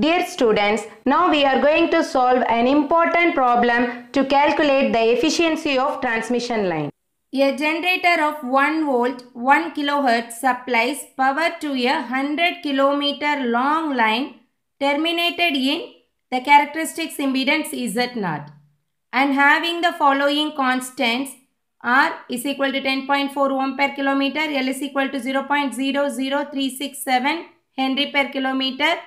Dear students, now we are going to solve an important problem to calculate the efficiency of transmission line. A generator of 1 volt 1 kilohertz supplies power to a 100 kilometer long line terminated in the characteristics impedance Z0 and having the following constants R is equal to 10.4 ohm per kilometer, L is equal to 0.00367 Henry per kilometer,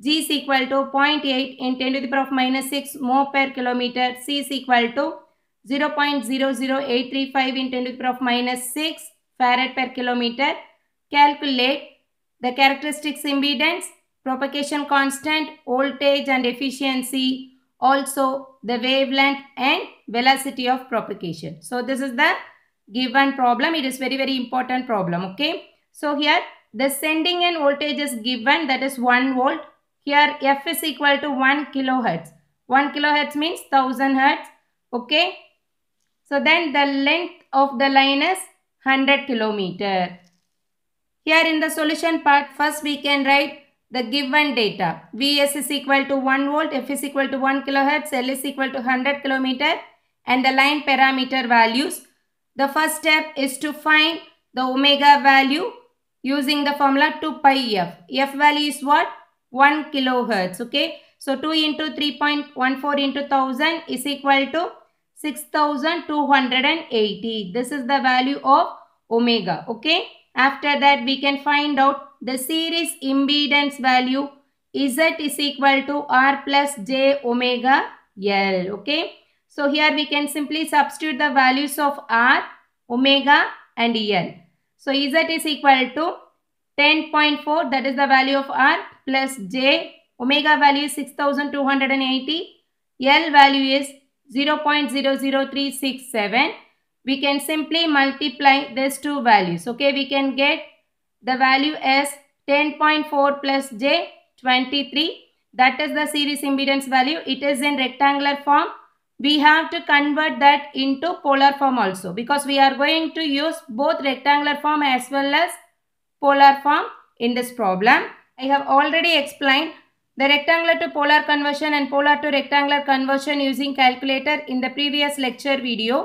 G is equal to 0.8 in 10 to the power of minus 6 mho per kilometer, C is equal to 0.00835 in 10 to the power of minus 6 farad per kilometer. Calculate the characteristics impedance, propagation constant, voltage and efficiency, also the wavelength and velocity of propagation. So this is the given problem. It is very very important problem. Okay. So here the sending end voltage is given that is 1 volt. Here F is equal to 1 kilohertz. 1 kilohertz means 1000 hertz. Okay. So then the length of the line is 100 kilometer. Here in the solution part first we can write the given data. Vs is equal to 1 volt, F is equal to 1 kilohertz, L is equal to 100 kilometer and the line parameter values. The first step is to find the omega value using the formula 2 pi f. f value is what? 1 kilohertz. Okay. So 2 into 3.14 into 1000 is equal to 6280. This is the value of omega. Okay. After that we can find out the series impedance value Z is equal to R plus J omega L. Okay. So here we can simply substitute the values of R, omega and L. So Z is equal to 10.4 that is the value of R plus J. Omega value is 6280. L value is 0.00367. We can simply multiply these two values. Okay, we can get the value as 10.4 plus j 23 that is the series impedance value it is in rectangular form we have to convert that into polar form also because we are going to use both rectangular form as well as polar form in this problem i have already explained the rectangular to polar conversion and polar to rectangular conversion using calculator in the previous lecture video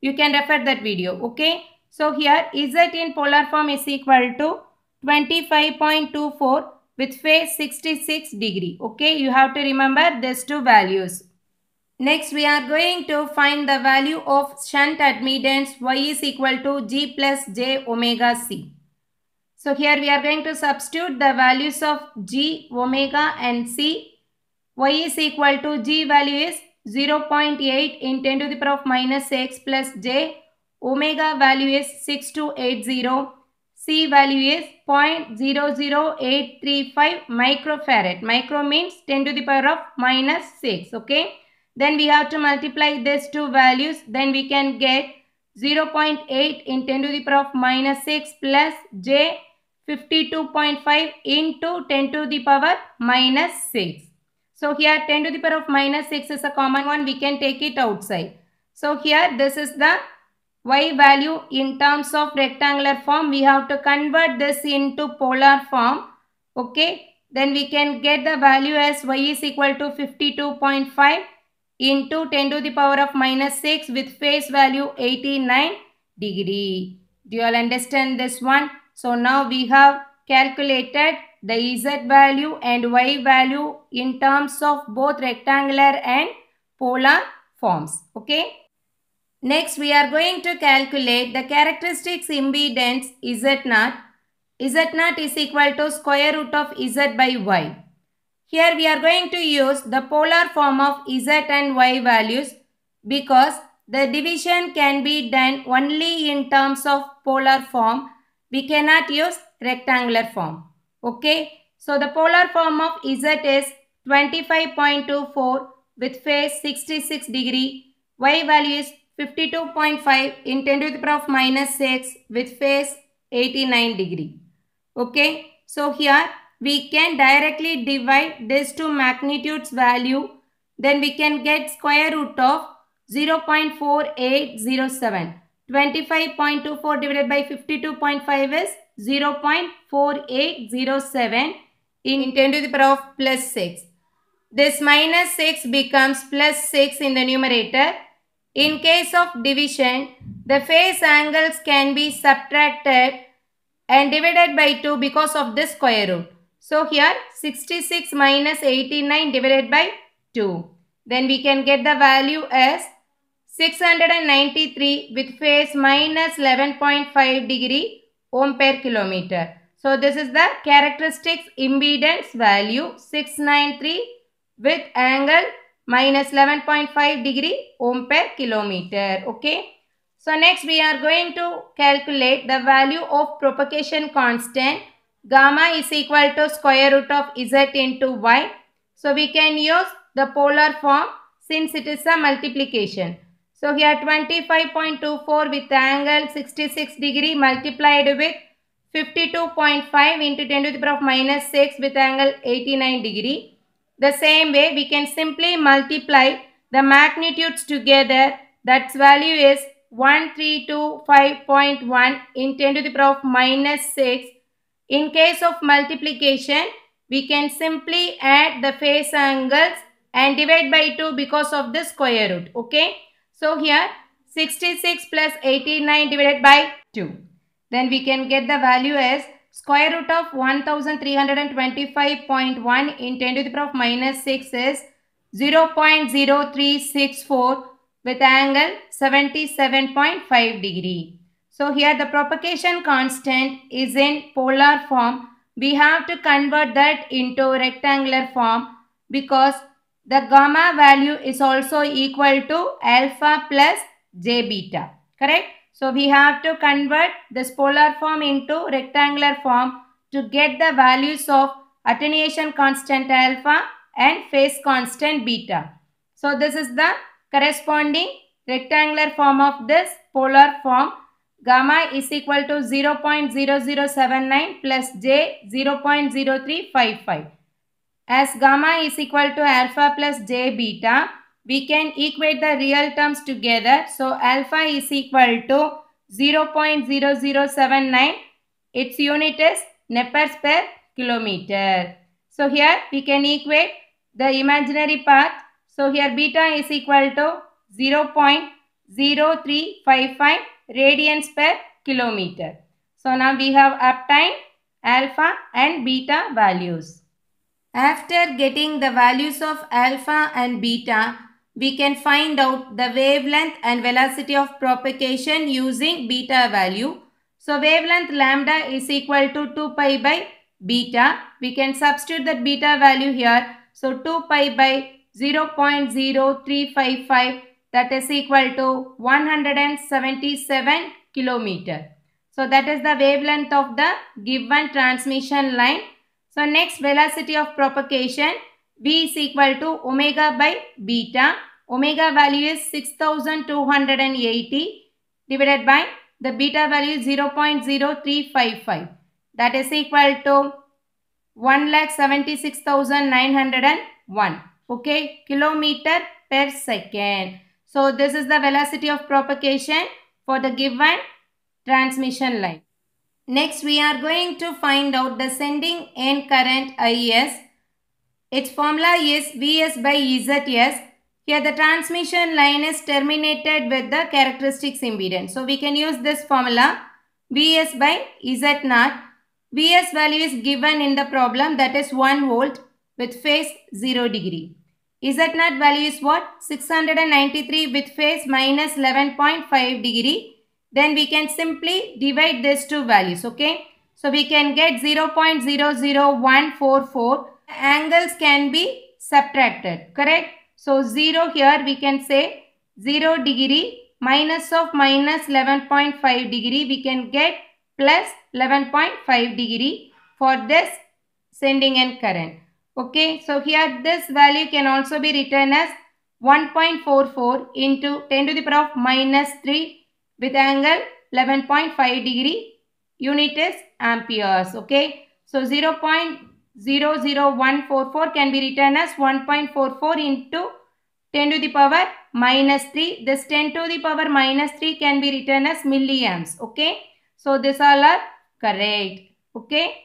you can refer that video okay so here Z in polar form is equal to 25.24 with phase 66 degree. Okay, you have to remember these two values. Next, we are going to find the value of shunt admittance Y is equal to G plus J omega C. So here we are going to substitute the values of G, omega and C. Y is equal to G value is 0.8 in 10 to the power of minus x plus j. Omega value is 6280 c value is 0.00835 microfarad. Micro means 10 to the power of minus 6 okay? Then we have to multiply these two values. Then we can get 0.8 in 10 to the power of minus 6 plus j 52.5 into 10 to the power minus 6 so here 10 to the power of minus 6 is a common one. We can take it outside. So here this is the y value. In terms of rectangular form we have to convert this into polar form. Okay? Then we can get the value as y is equal to 52.5 into 10 to the power of minus 6 with phase value 89 degree. Do you all understand this one so now we have calculated the z value and y value in terms of both rectangular and polar forms okay Next, we are going to calculate the characteristics impedance Z0. Z0 is equal to square root of Z by Y. Here we are going to use the polar form of Z and Y values because the division can be done only in terms of polar form. We cannot use rectangular form. Okay. So the polar form of Z is 25.24 with phase 66 degree. Y value is 52.5 in 10 to the power of minus 6 with phase 89 degree. Okay. So here we can directly divide these two magnitudes value. Then we can get square root of 0.4807. 25.24 divided by 52.5 is 0.4807 in 10 to the power of plus 6. This minus 6 becomes plus 6 in the numerator. In case of division, the phase angles can be subtracted and divided by 2 because of this square root. So here 66 minus 89 divided by 2. Then we can get the value as 693 with phase minus 11.5 degree ohm per kilometer. So this is the characteristics impedance value 693 with angle minus 11.5 degree ohm per kilometer. Okay. So next we are going to calculate the value of propagation constant gamma is equal to square root of z into y. So we can use the polar form since it is a multiplication. So here 25.24 with angle 66 degree multiplied with 52.5 into 10 to the power of minus 6 with angle 89 degree. The same way we can simply multiply the magnitudes together. That's value is 1325.1 in 10 to the power of minus 6. In case of multiplication, we can simply add the phase angles and divide by 2 because of the square root. Okay. So here 66 plus 89 divided by 2. Then we can get the value as square root of 1325.1 in 10 to the power of minus 6 is 0.0364 with angle 77.5 degree. So here the propagation constant is in polar form. We have to convert that into rectangular form because the gamma value is also equal to alpha plus j beta. Correct? So we have to convert this polar form into rectangular form to get the values of attenuation constant alpha and phase constant beta. So this is the corresponding rectangular form of this polar form. Gamma is equal to 0.0079 plus j 0.0355. As gamma is equal to alpha plus j beta, we can equate the real terms together. So alpha is equal to 0.0079. Its unit is Nepers per kilometer. So here we can equate the imaginary part. So here beta is equal to 0.0355 radians per kilometer. So now we have obtained alpha and beta values. After getting the values of alpha and beta, we can find out the wavelength and velocity of propagation using beta value. So wavelength lambda is equal to 2 pi by beta. We can substitute that beta value here. So 2 pi by 0.0355 that is equal to 177 kilometer. So that is the wavelength of the given transmission line. So next velocity of propagation V is equal to omega by beta. Omega value is 6280 divided by the beta value is 0.0355. That is equal to 1,76,901. Okay, kilometer per second. So this is the velocity of propagation for the given transmission line. Next we are going to find out the sending end current IS. Its formula is Vs by Zs. Here the transmission line is terminated with the characteristics impedance. So we can use this formula Vs by Z naught. Vs value is given in the problem that is 1 volt with phase 0 degree. Z naught value is what? 693 with phase minus 11.5 degree. Then we can simply divide these two values. Okay. So we can get 0.00144. Angles can be subtracted. Correct. So 0 here we can say 0 degree minus of minus 11.5 degree. We can get plus 11.5 degree for this sending end current. Okay, so here this value can also be written as 1.44 into 10 to the power of minus 3 with angle 11.5 degree. Unit is amperes. Okay, so 0.00144 can be written as 1.44 into 10 to the power minus 3. This 10 to the power minus 3 can be written as milliamps. Okay, so this all are correct. Okay.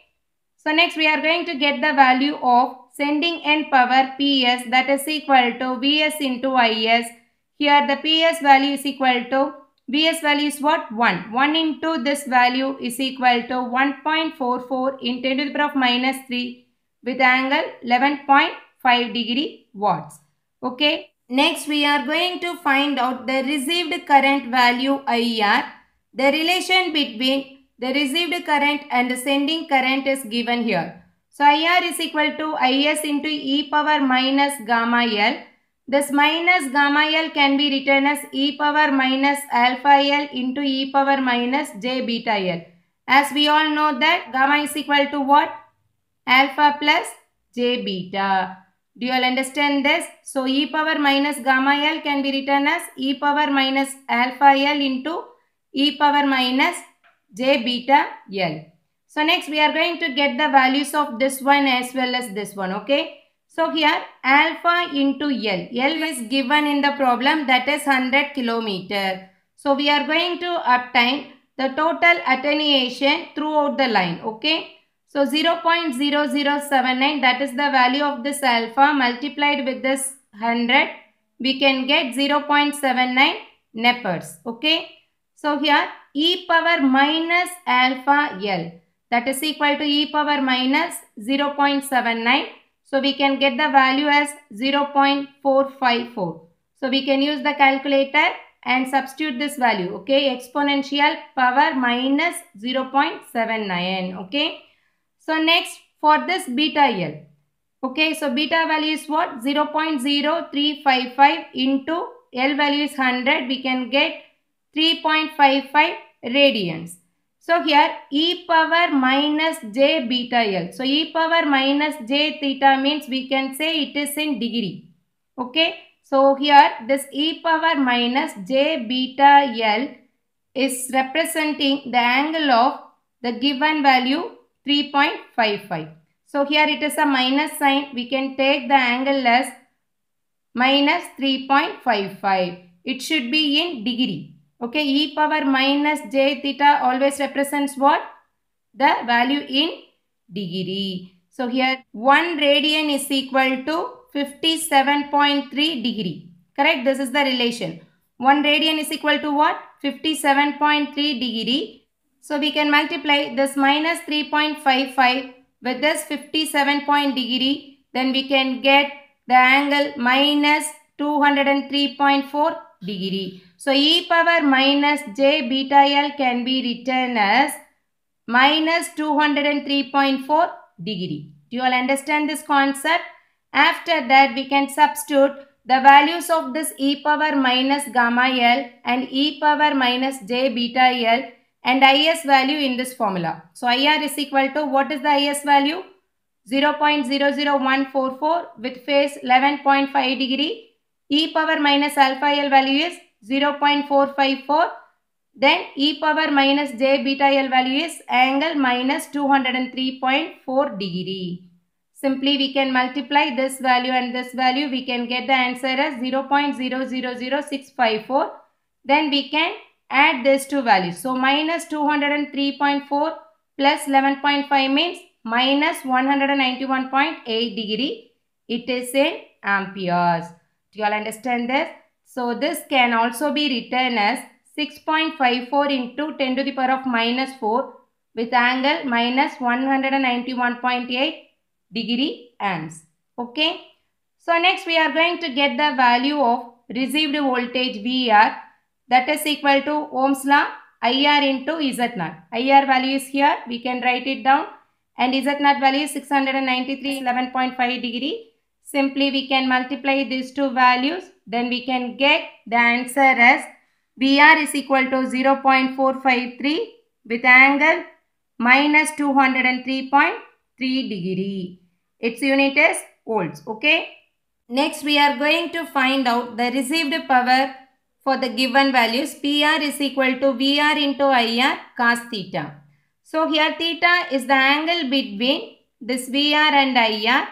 So next we are going to get the value of sending end power PS that is equal to Vs into Is. Here the PS value is equal to Vs value is what? 1. 1 into this value is equal to 1.44 in 10 to the power of minus 3 with angle 11.5 degree watts. Okay. Next we are going to find out the received current value IR. The relation between the received current and the sending current is given here. So IR is equal to IS into e power minus gamma L. This minus gamma L can be written as e power minus alpha L into e power minus j beta L. As we all know that gamma is equal to what? Alpha plus j beta. Do you all understand this? So e power minus gamma L can be written as e power minus alpha L into e power minus j beta L. So next we are going to get the values of this one as well as this one. Okay. So here alpha into L. L is given in the problem that is 100 kilometer. So we are going to obtain the total attenuation throughout the line. Okay. So 0.0079 that is the value of this alpha multiplied with this 100 we can get 0.79 nepers. Okay. So here e power minus alpha L that is equal to e power minus 0.79. So we can get the value as 0.454. So we can use the calculator and substitute this value. Okay. Exponential power minus 0.79. Okay. So next for this beta L. Okay. So beta value is what? 0.0355 into L value is 100. We can get 3.55 radians. So here e power minus j beta L. So e power minus j theta means we can say it is in degree. Okay. So here this e power minus j beta L is representing the angle of the given value 3.55. So here it is a minus sign. We can take the angle as minus 3.55. It should be in degree. Okay, e power minus j theta always represents what? The value in degree. So here 1 radian is equal to 57.3 degree. Correct? This is the relation. 1 radian is equal to what? 57.3 degree. So we can multiply this minus 3.55 with this 57 point degree. Then we can get the angle minus 203.4 degree. So e power minus j beta L can be written as minus 203.4 degree. Do you all understand this concept? After that we can substitute the values of this e power minus gamma L and e power minus j beta L and is value in this formula. So IR is equal to what is the is value? 0.00144 with phase 11.5 degree. E power minus alpha L value is 0.454. Then e power minus j beta L value is angle minus 203.4 degree. Simply we can multiply this value and this value. We can get the answer as 0.000654. Then we can add these two values. So minus 203.4 plus 11.5 means minus 191.8 degree. It is in amperes. Do you all understand this? So this can also be written as 6.54 into 10 to the power of minus 4 with angle minus 191.8 degree amps. Okay. So next we are going to get the value of received voltage VR that is equal to Ohm's law IR into Z0. IR value is here. We can write it down and Z0 value is 693 11.5 degree. Simply we can multiply these two values. Then we can get the answer as VR is equal to 0.453 with angle minus 203.3 degree. Its unit is volts. Okay. Next we are going to find out the received power for the given values. PR is equal to VR into IR cos theta. So here theta is the angle between this VR and IR.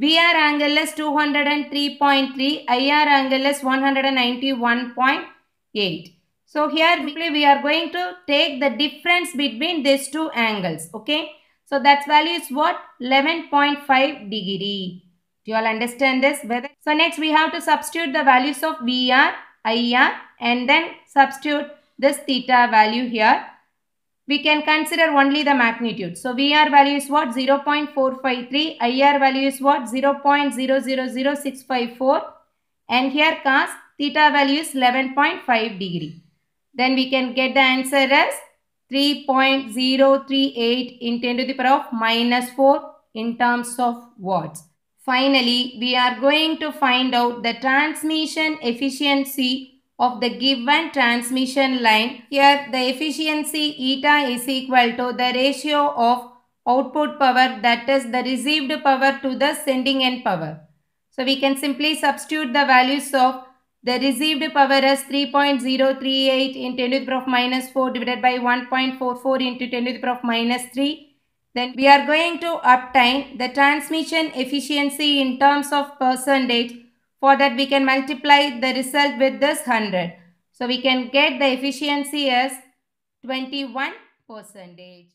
VR angle is 203.3, IR angle is 191.8. So here we are going to take the difference between these two angles. Okay. So that value is what? 11.5 degree. Do you all understand this? So next we have to substitute the values of VR, IR and then substitute this theta value here. We can consider only the magnitude. So VR value is what? 0.453. IR value is what? 0.000654. And here cos theta value is 11.5 degree. Then we can get the answer as 3.038 in 10 to the power of minus 4 in terms of watts. Finally, we are going to find out the transmission efficiency of the given transmission line. Here the efficiency eta is equal to the ratio of output power that is the received power to the sending end power. So we can simply substitute the values of the received power as 3.038 in 10 to the power of minus 4 divided by 1.44 into 10 to the power of minus 3. Then we are going to obtain the transmission efficiency in terms of percentage. For that we can multiply the result with this 100. So we can get the efficiency as 21 percentage.